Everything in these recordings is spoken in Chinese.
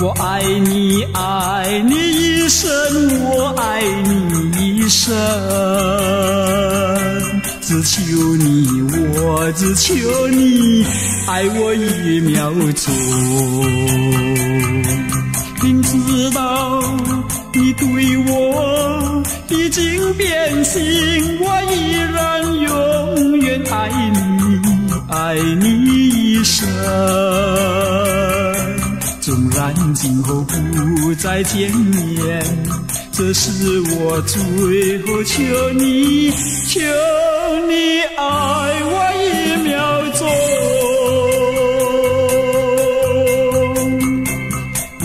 我爱你，爱你一生，我爱你一生。只求你，我只求你，爱我一秒钟。明知道你对我已经变心，我依然永远爱你，爱你纵然今后不再见面，这是我最后求你，求你爱我一秒钟。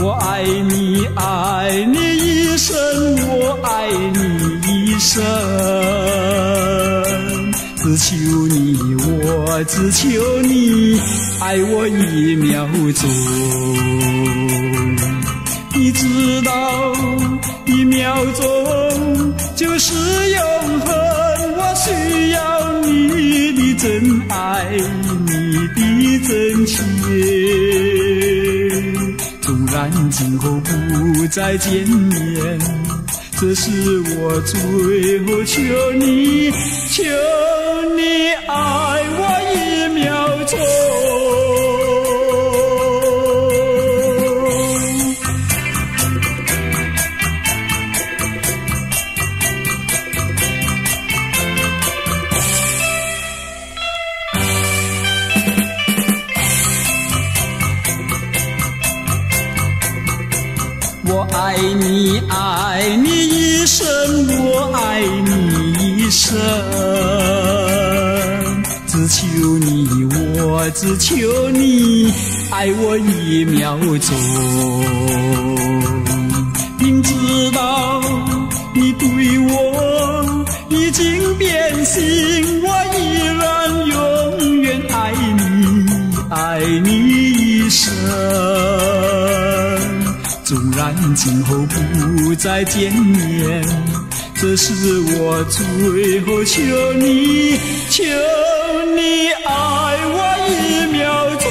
我爱你，爱你一生，我爱你一生。只求你，我只求你，爱我一秒钟。知道，一秒钟就是永恒。我需要你的真爱，你的真情。纵然今后不再见面，这是我最后求你，求我爱你，爱你一生，我爱你一生。只求你，我只求你，爱我一秒钟。明知道纵然今后不再见面，这是我最后求你，求你爱我一秒钟。